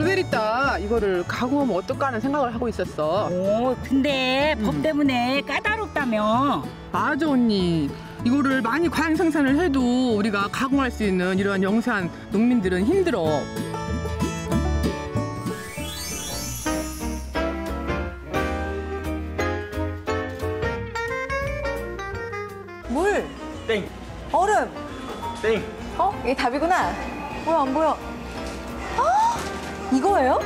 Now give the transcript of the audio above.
그러니까 이거를 가공하면 어떨까 하는 생각을 하고 있었어. 오, 근데 법 음. 때문에 까다롭다며. 맞아 언니. 이거를 많이 과잉 생산을 해도 우리가 가공할 수 있는 이러한 영세한 농민들은 힘들어. 물, 땡, 얼음. 땡. 어? 이게 답이구나. 뭐야, 안 보여. 이거예요?